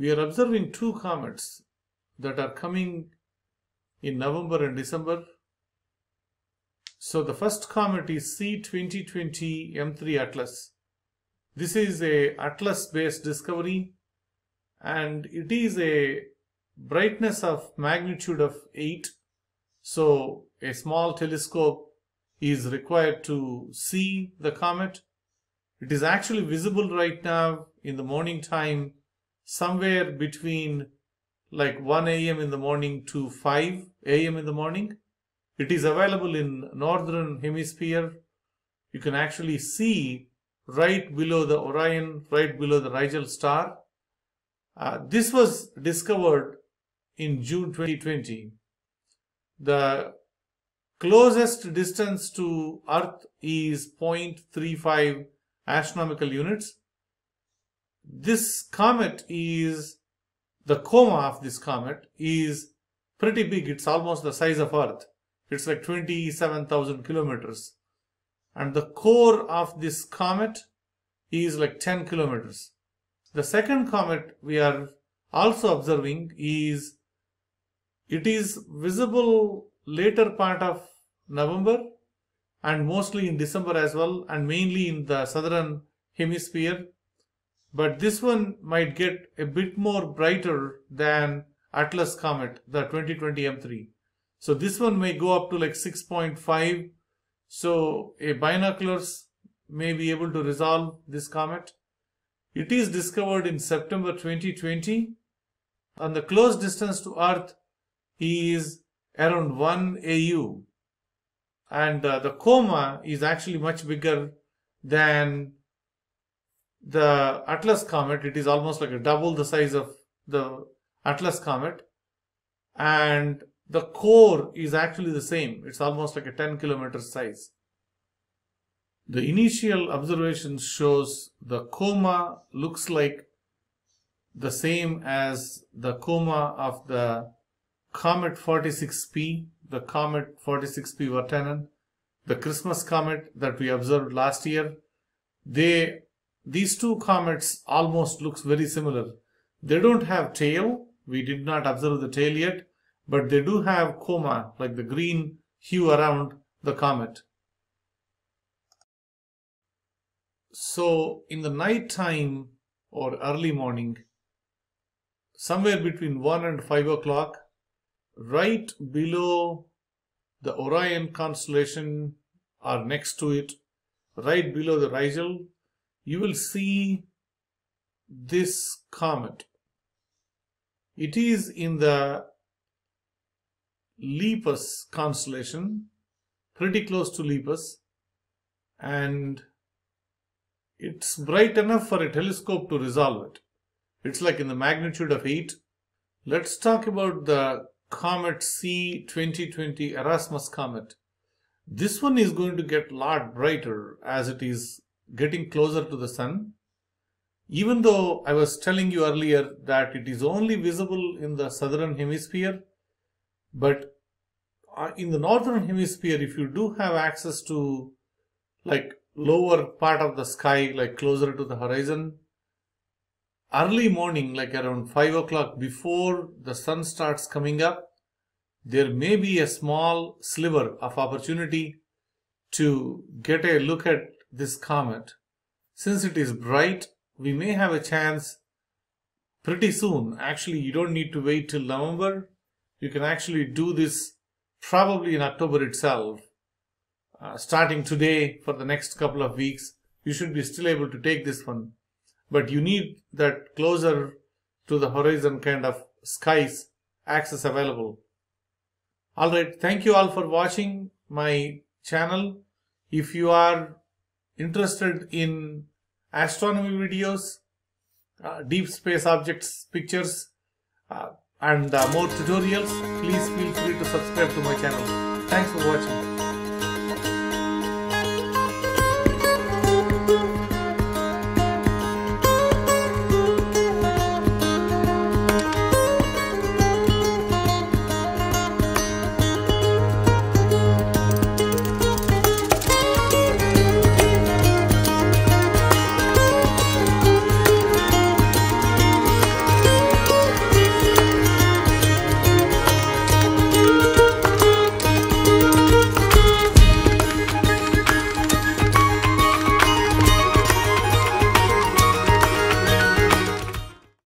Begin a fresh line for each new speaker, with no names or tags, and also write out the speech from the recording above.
we are observing two comets that are coming in November and December. So the first comet is C2020 M3 Atlas. This is a Atlas based discovery and it is a brightness of magnitude of 8. So a small telescope is required to see the comet. It is actually visible right now in the morning time somewhere between like 1 a.m. in the morning to 5 a.m. in the morning. It is available in northern hemisphere. You can actually see right below the Orion, right below the Rigel star. Uh, this was discovered in June 2020. The closest distance to Earth is 0.35 astronomical units. This comet is, the coma of this comet is pretty big. It's almost the size of Earth. It's like 27,000 kilometers. And the core of this comet is like 10 kilometers. The second comet we are also observing is it is visible later part of November and mostly in December as well and mainly in the southern hemisphere. But this one might get a bit more brighter than Atlas comet, the 2020 M3. So this one may go up to like 6.5. So a binoculars may be able to resolve this comet. It is discovered in September 2020 and the close distance to Earth is around 1 AU and uh, the coma is actually much bigger than the Atlas comet. It is almost like a double the size of the Atlas comet and the core is actually the same. It's almost like a 10 kilometer size. The initial observation shows the coma looks like the same as the coma of the Comet 46P, the Comet 46P Wirtanen, the Christmas comet that we observed last year. They, these two comets almost looks very similar. They don't have tail. We did not observe the tail yet, but they do have coma, like the green hue around the comet. So in the night time or early morning, somewhere between 1 and 5 o'clock, right below the Orion constellation or next to it, right below the Rigel, you will see this comet. It is in the Lepus constellation, pretty close to Lepus, and it's bright enough for a telescope to resolve it. It's like in the magnitude of 8. Let's talk about the comet C 2020 Erasmus comet. This one is going to get a lot brighter as it is getting closer to the sun. Even though I was telling you earlier that it is only visible in the southern hemisphere, but uh, in the northern hemisphere, if you do have access to like lower part of the sky, like closer to the horizon, early morning, like around 5 o'clock before the sun starts coming up, there may be a small sliver of opportunity to get a look at this comet. Since it is bright, we may have a chance pretty soon. Actually, you don't need to wait till November. You can actually do this probably in October itself. Uh, starting today for the next couple of weeks, you should be still able to take this one. But you need that closer to the horizon kind of skies access available. Alright, thank you all for watching my channel. If you are interested in astronomy videos, uh, deep space objects pictures, uh, and uh, more tutorials, please feel free to subscribe to my channel. Thanks for watching.